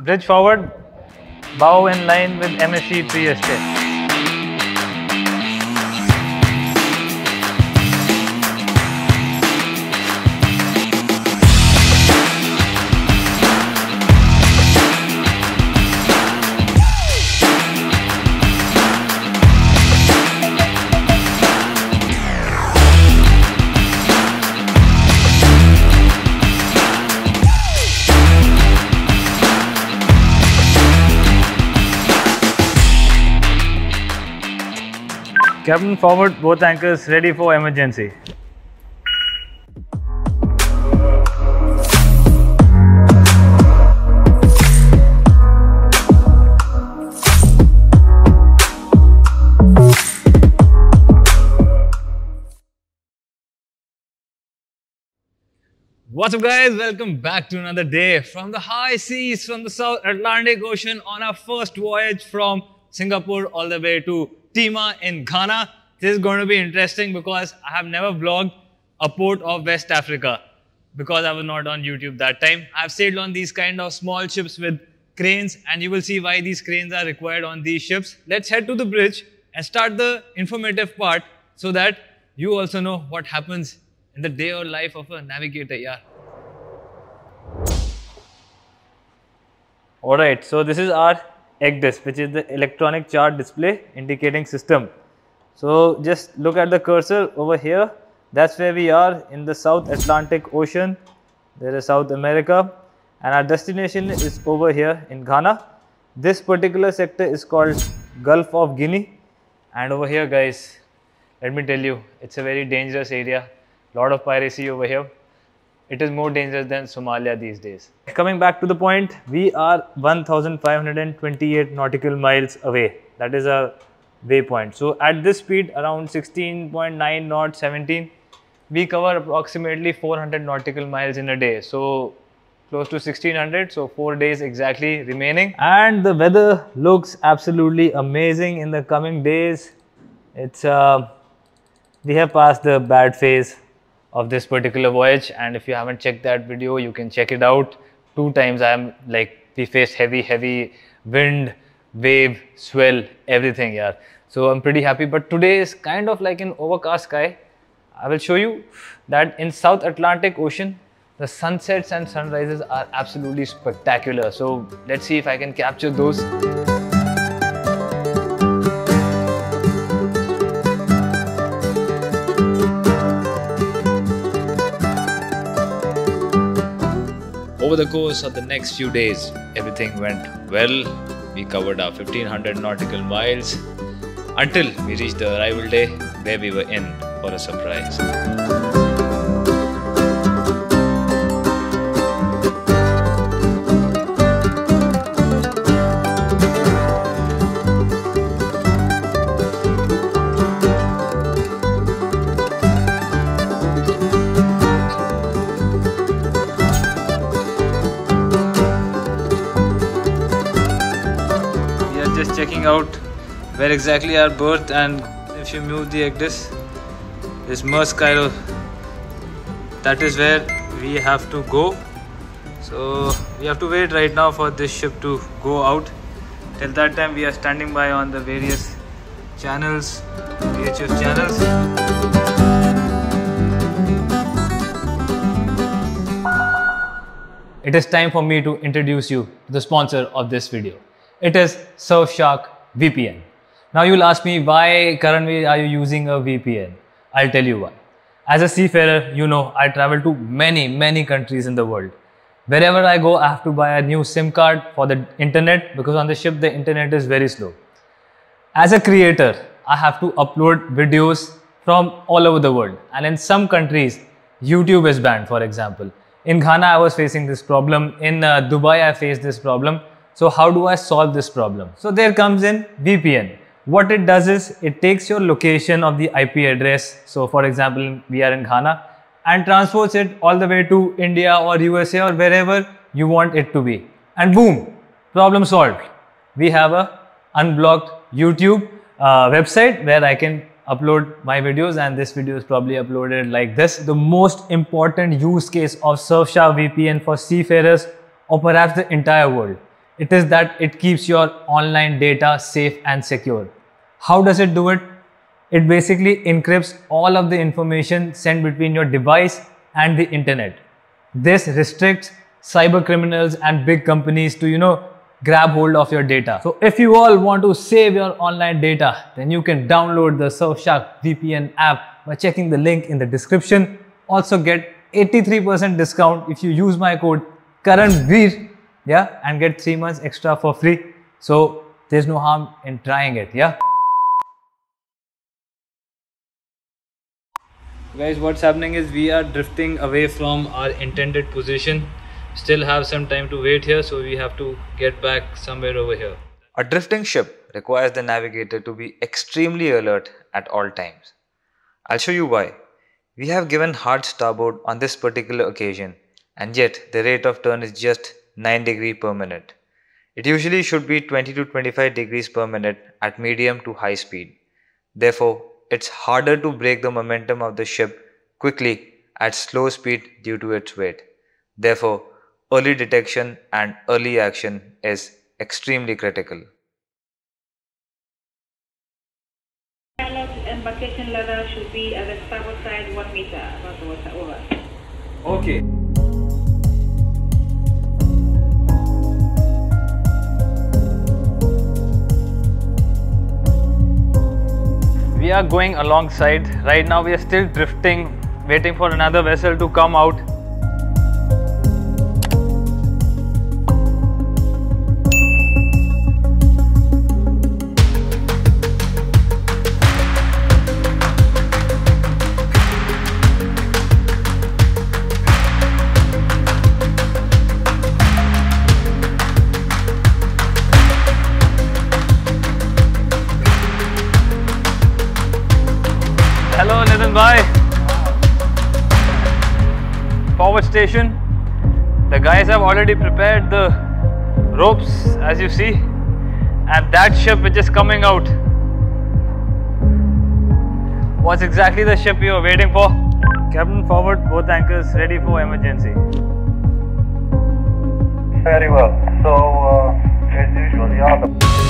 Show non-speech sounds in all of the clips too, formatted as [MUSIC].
bridge forward, bow in line with MSC Trieste. Captain forward, both anchors ready for emergency. What's up guys, welcome back to another day from the high seas from the South Atlantic Ocean on our first voyage from Singapore all the way to Tema in Ghana. This is going to be interesting because I have never vlogged a port of West Africa because I was not on YouTube that time. I've sailed on these kind of small ships with cranes and you will see why these cranes are required on these ships. Let's head to the bridge and start the informative part so that you also know what happens in the day or life of a navigator. Yeah. Alright, so this is our ECDIS, which is the electronic chart display indicating system. So just look at the cursor over here. That's where we are in the South Atlantic Ocean. There is South America and our destination is over here in Ghana. This particular sector is called Gulf of Guinea and over here guys, let me tell you, it's a very dangerous area lot of piracy over here. It is more dangerous than Somalia these days. Coming back to the point, we are 1528 nautical miles away. That is a waypoint. So at this speed, around 16.9 knots, 17, we cover approximately 400 nautical miles in a day. So close to 1600 so four days exactly remaining and the weather looks absolutely amazing in the coming days it's uh, we have passed the bad phase of this particular voyage. And if you haven't checked that video you can check it out. Two times i am like we faced heavy heavy wind wave swell everything yeah so i'm pretty happy. But today is kind of like an overcast sky. I will show you that in south atlantic ocean the sunsets and sunrises are absolutely spectacular. So let's see if i can capture those Over the course of the next few days, everything went well. We covered our 1500 nautical miles until we reached the arrival day where we were in for a surprise. Checking out where exactly our berth and if you move the ECDIS this Maersk Cairo that is where we have to go. So we have to wait right now for this ship to go out. Till that time we are standing by on the various channels VHF channels. It is time for me to introduce you to the sponsor of this video it is Surfshark VPN. Now you'll ask me why currently are you using a VPN? I'll tell you why. As a seafarer, you know I travel to many, many countries in the world. Wherever I go, I have to buy a new SIM card for the internet because on the ship the internet is very slow. As a creator, I have to upload videos from all over the world and in some countries, YouTube is banned for example. In Ghana, I was facing this problem. In uh, Dubai, I faced this problem. So how do I solve this problem? So there comes in VPN. What it does is it takes your location of the IP address. So for example, we are in Ghana and transports it all the way to India or USA or wherever you want it to be. And boom, problem solved. We have a unblocked YouTube uh, website where I can upload my videos and this video is probably uploaded like this. The most important use case of Surfshark VPN for seafarers or perhaps the entire world it is that it keeps your online data safe and secure. How does it do it? It basically encrypts all of the information sent between your device and the internet. This restricts cyber criminals and big companies to, you know, grab hold of your data. So if you all want to save your online data, then you can download the Surfshark VPN app by checking the link in the description. Also get 83% discount if you use my code Karanvir, yeah, and get 3 months extra for free. So there's no harm in trying it, yeah. Guys, what's happening is we are drifting away from our intended position still have some time to wait here so we have to get back somewhere over here. A drifting ship requires the navigator to be extremely alert at all times. I'll show you why. We have given hard starboard on this particular occasion and yet the rate of turn is just 9 degree per minute. It usually should be 20 to 25 degrees per minute at medium to high speed. Therefore, it's harder to break the momentum of the ship quickly at slow speed due to its weight. Therefore, early detection and early action is extremely critical. embarkation ladder should be at the starboard side 1 meter above the water. Over. Okay. We are going alongside. Right now we are still drifting, waiting for another vessel to come out by. Forward station. The guys have already prepared the ropes as you see and that ship which is coming out was exactly the ship we were waiting for. Captain forward, both anchors ready for emergency. Very well. So, uh, as usual, the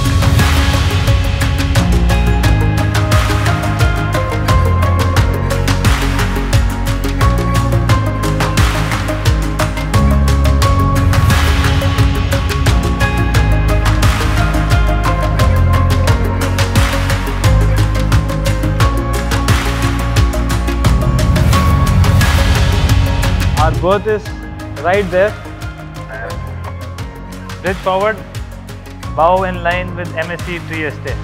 berth is right there. Bridge forward, bow in line with MSC Trieste.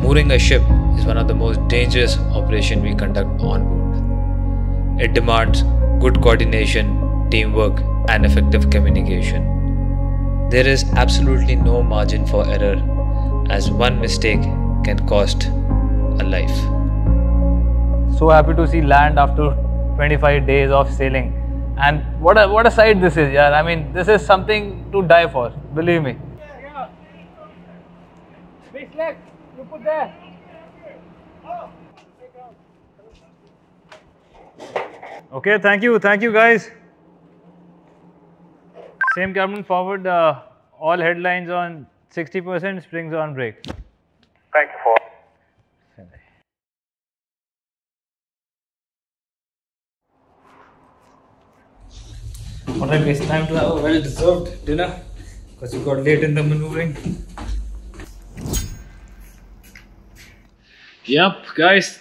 Mooring a ship is one of the most dangerous operations we conduct on board. It demands good coordination, teamwork, and effective communication. There is absolutely no margin for error, as one mistake can cost a life. So happy to see land after 25 days of sailing. And what a, what a sight this is, yeah. I mean, this is something to die for, believe me. Big leg, you put there. Okay, thank you, thank you guys. Same cabin forward, uh, all headlines on 60%, springs on brake. Thank you, for. Alright it's time to have a well-deserved dinner because we got late in the maneuvering. Yep, guys,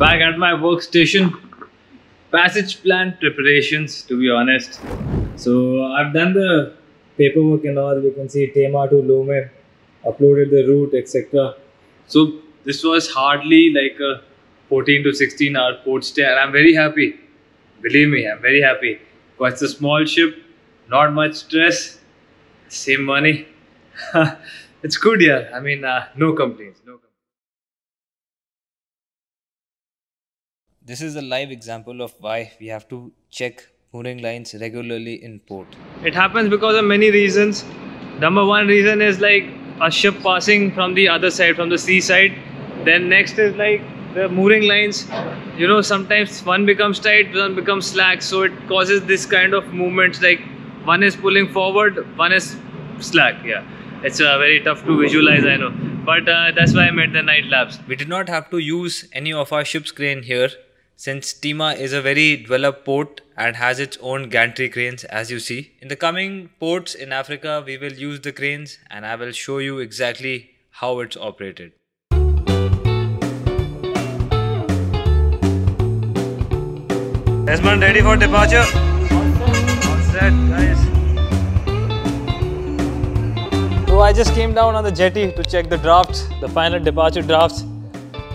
back at my workstation. Passage plan preparations, to be honest. So I've done the paperwork and all. You can see Tema to Lomé, uploaded the route, etc. So this was hardly like a 14 to 16 hour port stay, and I'm very happy. Believe me, I'm very happy. Because it's a small ship, not much stress, same money. [LAUGHS] it's good, yeah. I mean, uh, no complaints. No complaints. This is a live example of why we have to check mooring lines regularly in port? It happens because of many reasons. Number one reason is like a ship passing from the other side, from the sea side. Then next is like the mooring lines. You know, sometimes one becomes tight, one becomes slack, so it causes this kind of movements. Like one is pulling forward, one is slack. Yeah, it's uh, very tough to visualize. I know, but uh, that's why I made the night labs. We did not have to use any of our ship's crane here since Tema is a very developed port and has its own gantry cranes as you see. In the coming ports in Africa, we will use the cranes and I will show you exactly how it's operated. Desmond, ready for departure? All set, guys. So I just came down on the jetty to check the drafts, the final departure drafts.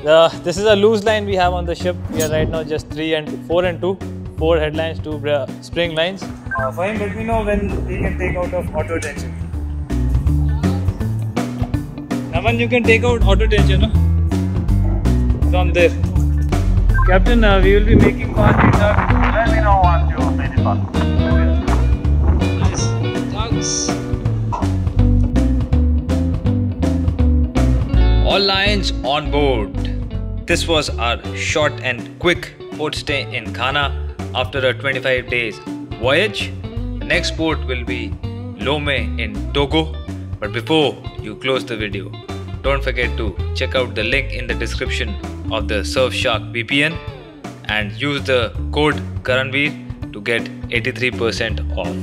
The, this is a loose line we have on the ship. We are right now just three and four and two, four headlines, two spring lines. Uh, Fahim, let me know when we can take out of auto tension. Naman, you can take out auto tension, no? From there. Captain, uh, we will be making fast data. Let me know once you made it fast. All lines on board. This was our short and quick port stay in Ghana after a 25 days voyage. The next port will be Lome in Togo. But before you close the video, don't forget to check out the link in the description of the Surfshark VPN and use the code Karanvir to get 83% off.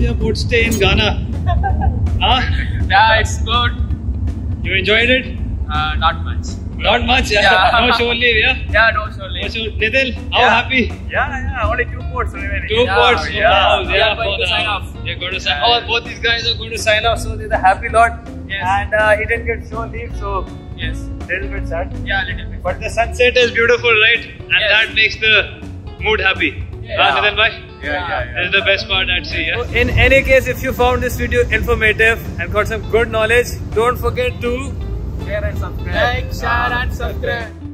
your port stay in Ghana? [LAUGHS] huh? Yeah, it's good. You enjoyed it? Uh, not much. Not much. Yeah. no shore leave, yeah? [LAUGHS] Yeah, no, surely. No show. Nitin, how Yeah. happy? Yeah, yeah, only two ports remaining. Two Yeah, ports for yeah. the house. We Yeah, going for to the sign off. They're going to sign Yeah. Oh, both these guys are going to sign off, so they're the happy lot. Yes. And uh, he didn't get shore leave, so Yes. little bit sad. Yeah, little bit. But the sunset is beautiful, right? And Yes. that makes the mood happy. Yeah. Huh, Nitin bhai? Yeah, yeah, yeah. This is the best part I'd say. Yeah? in any case, if you found this video informative and got some good knowledge, don't forget to Share and subscribe. Like, share and subscribe.